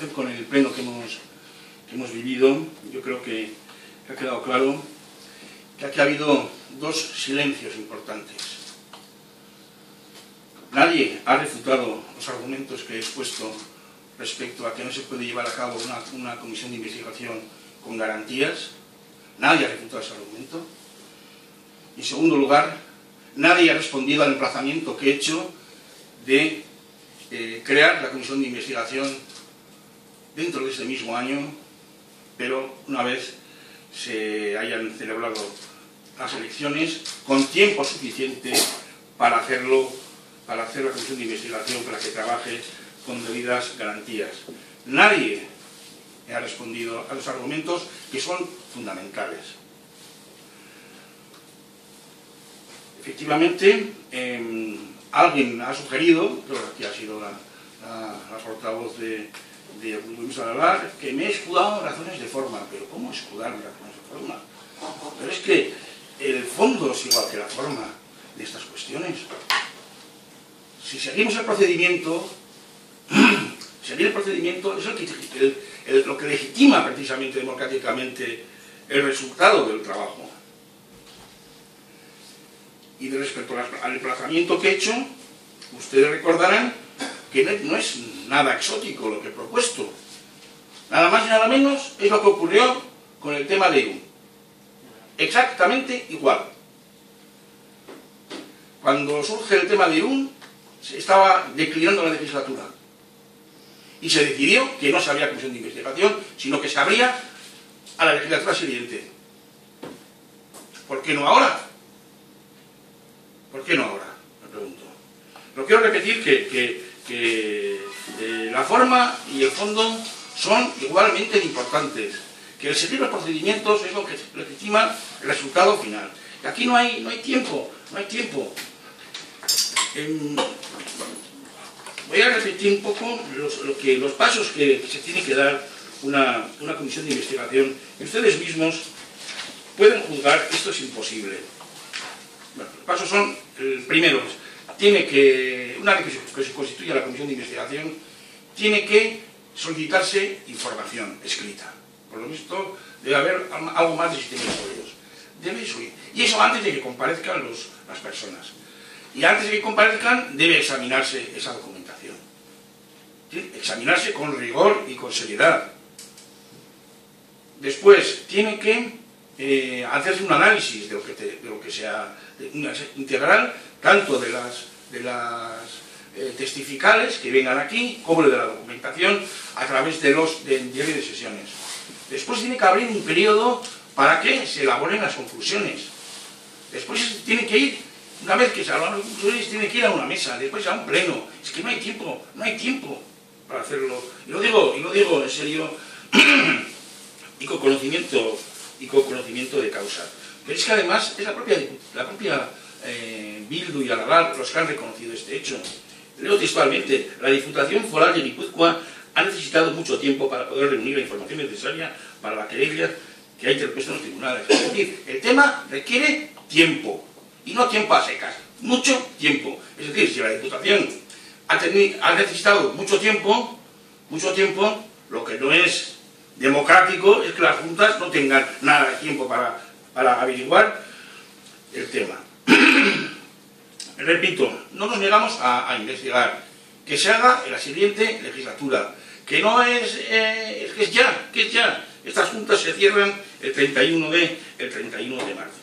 Con el pleno que hemos, que hemos vivido, yo creo que, ha quedado claro que aquí ha habido dos silencios importantes. Nadie ha refutado los argumentos que he expuesto respecto a que no se puede llevar a cabo una, una comisión de investigación con garantías. Nadie ha refutado ese argumento. En segundo lugar, nadie ha respondido al emplazamiento que he hecho de eh, crear la comisión de investigación dentro de este mismo año, pero una vez se hayan celebrado las elecciones con tiempo suficiente para hacerlo, para hacer la comisión de investigación para que trabaje con debidas garantías. Nadie ha respondido a los argumentos que son fundamentales. Efectivamente, eh, alguien ha sugerido, creo que ha sido la, la, la portavoz de, de hablar, que me he escudado en razones de forma. Pero ¿cómo escudar razones de forma? Pero es que el fondo es igual que la forma de estas cuestiones. Si seguimos el procedimiento, seguir el procedimiento es lo que legitima precisamente democráticamente el resultado del trabajo. Y respecto al emplazamiento que he hecho, ustedes recordarán que no es nada exótico lo que he propuesto. Nada más y nada menos es lo que ocurrió con el tema de Irún. Exactamente igual. Cuando surge el tema de Irún, se estaba declinando la legislatura. Y se decidió que no se habría comisión de investigación, sino que se abría a la legislatura siguiente. ¿Por qué no ahora? ¿Por qué no ahora? Me pregunto. Lo quiero repetir que, que eh, la forma y el fondo son igualmente importantes. Que el seguir los procedimientos es lo que legitima el resultado final. Y aquí no hay, no hay tiempo, no hay tiempo. Voy a repetir un poco los, los pasos que se tiene que dar una, una comisión de investigación. Y ustedes mismos pueden juzgar esto es imposible. Bueno, los pasos son, el primero, tiene que, una vez que se, constituya la comisión de investigación, tiene que solicitarse información escrita. Por lo visto, debe haber algo más de sistemas sólidos. Debe subir. Y eso antes de que comparezcan las personas. Y antes de que comparezcan, debe examinarse esa documentación. Examinarse con rigor y con seriedad. Después, tiene que eh, hacerse un análisis de lo que, te, sea integral, tanto de las, eh, testificales que vengan aquí, como de la documentación a través de los de diarios de sesiones. Después tiene que abrir un periodo para que se elaboren las conclusiones. Después tiene que ir, una vez que se elaboran las conclusiones, tiene que ir a una mesa, después a un pleno. Es que no hay tiempo, no hay tiempo para hacerlo. Y lo digo, y lo digo en serio, y con conocimiento, y con conocimiento de causa. Pero es que además es la propia, la propia eh, Bildu y Aralar los que han reconocido este hecho. Leo textualmente, la Diputación Foral de Guipúzcoa ha necesitado mucho tiempo para poder reunir la información necesaria para la querella que ha interpuesto en los tribunales. Es decir, el tema requiere tiempo, y no tiempo a secas, mucho tiempo. Es decir, si la Diputación ha, ha necesitado mucho tiempo, mucho tiempo, lo que no es democrático es que las juntas no tengan nada de tiempo para, para averiguar el tema. Repito, no nos negamos a, investigar, que se haga en la siguiente legislatura, que no es, eh, que es ya, que es ya. Estas juntas se cierran el 31 de, el 31 de marzo.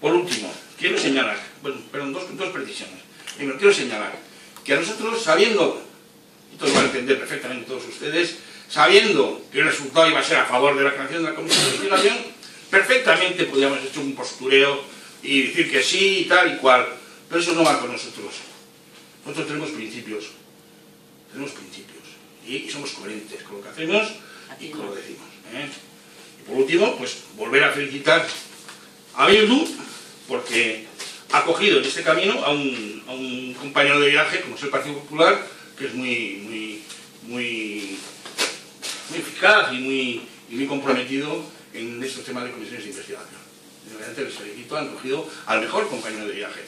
Por último, quiero señalar, bueno, perdón, dos, dos precisiones. Primero, quiero señalar que a nosotros, sabiendo, y todos van a entender perfectamente todos ustedes, sabiendo que el resultado iba a ser a favor de la creación de la Comisión de Investigación, perfectamente podíamos hecho un postureo y decir que sí y tal y cual. Pero eso no va con nosotros. Nosotros tenemos principios. Tenemos principios. Y, somos coherentes con lo que hacemos y con lo que decimos. ¿eh? Y por último, pues volver a felicitar a Bildu porque ha cogido en este camino a un, a un compañero de viaje, como es el Partido Popular, que es muy, muy, muy, muy eficaz y muy, y muy comprometido en estos temas de comisiones de investigación. Realmente les felicito, han cogido al mejor compañero de viaje.